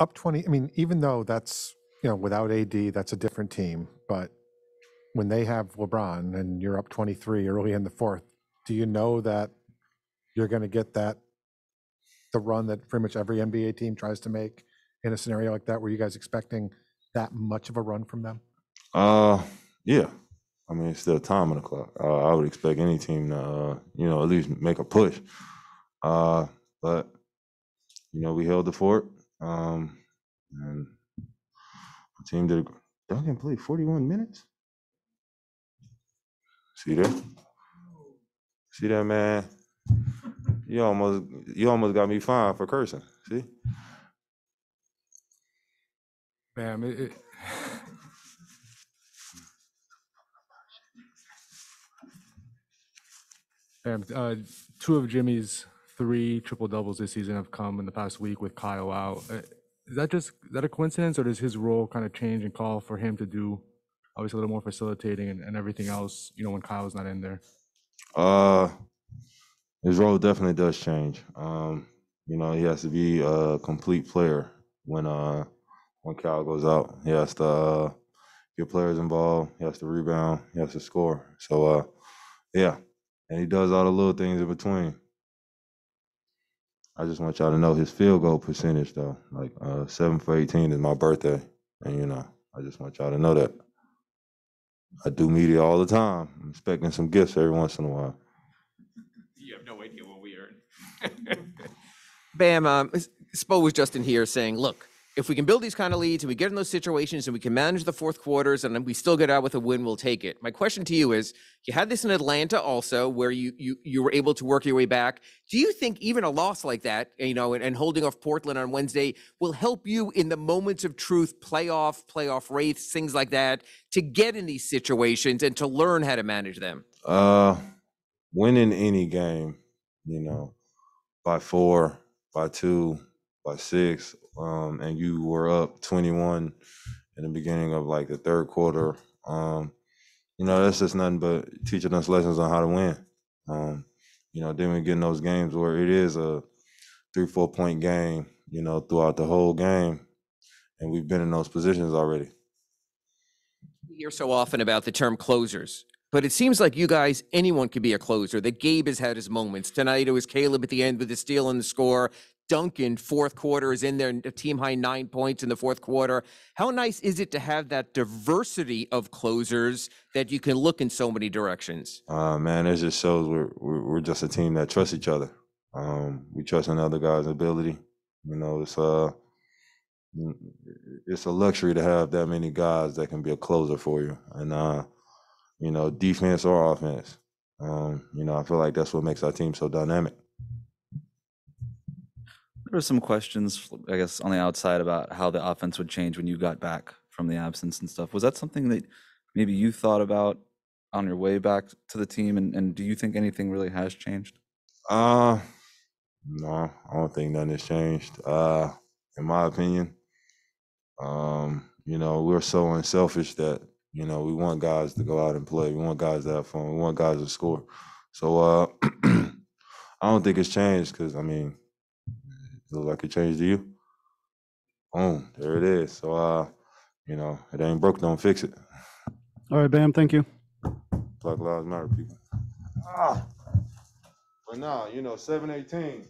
up 20, I mean, even though that's, you know, without AD, that's a different team, but when they have LeBron and you're up 23 early in the fourth, do you know that you're going to get that, the run that pretty much every NBA team tries to make in a scenario like that? Were you guys expecting that much of a run from them? Uh, yeah. I mean, it's still time on the clock. Uh, I would expect any team to, uh, you know, at least make a push. Uh, but you know, we held the fort, um, and the team did. a- Duncan played 41 minutes. See that? See that, man? You almost, you almost got me fined for cursing. See? Bam. It, it, Bam. Uh, two of Jimmy's three triple doubles this season have come in the past week with Kyle out. Uh, Is that just is that a coincidence, or does his role kind of change and call for him to do obviously a little more facilitating and, and everything else? You know, when Kyle's not in there. Uh, his role definitely does change. Um, you know, he has to be a complete player when uh when Cal goes out. He has to uh, get players involved. He has to rebound. He has to score. So uh, yeah, and he does all the little things in between. I just want y'all to know his field goal percentage though. Like uh, seven for eighteen is my birthday, and you know, I just want y'all to know that. I do media all the time. I'm expecting some gifts every once in a while. You have no idea what we earn. Bam, um, S- Spo was just in here saying, look, if we can build these kind of leads and we get in those situations and we can manage the fourth quarters and we still get out with a win, we'll take it. My question to you is, you had this in Atlanta also, where you you you were able to work your way back. Do you think even a loss like that, you know, and, and holding off Portland on Wednesday will help you in the moments of truth, playoff, playoff wraiths, things like that, to get in these situations and to learn how to manage them? Uh, winning any game, you know, by four, by two, by six, um, and you were up 21 in the beginning of like the third quarter, um, you know, that's just nothing but teaching us lessons on how to win. Um, you know, then we get in those games where it is a three, four point game, you know, throughout the whole game, and we've been in those positions already. We hear so often about the term closers, but it seems like you guys, anyone could be a closer. That Gabe has had his moments. Tonight it was Caleb at the end with the steal and the score. Duncan, fourth quarter, is in there, team high nine points in the fourth quarter. How nice is it to have that diversity of closers that you can look in so many directions? Uh, man, it just shows we're, we're we're just a team that trusts each other. Um, we trust another guy's ability. You know, it's uh, mm, it's a luxury to have that many guys that can be a closer for you, and uh, you know, defense or offense. Um, you know, I feel like that's what makes our team so dynamic. There were some questions, I guess, on the outside about how the offense would change when you got back from the absence and stuff. Was that something that maybe you thought about on your way back to the team? And, and do you think anything really has changed? Uh, no, I don't think nothing has changed. Uh, in my opinion, um, you know, we're so unselfish that you know we want guys to go out and play. We want guys to have fun. We want guys to score. So uh, I don't think it's changed because I mean, look like it changed to you. Boom, there it is. So uh, you know, it ain't broke, don't fix it. All right, Bam. Thank you. Black Lives Matter, people. Ah, but nah, you know, seven eighteen.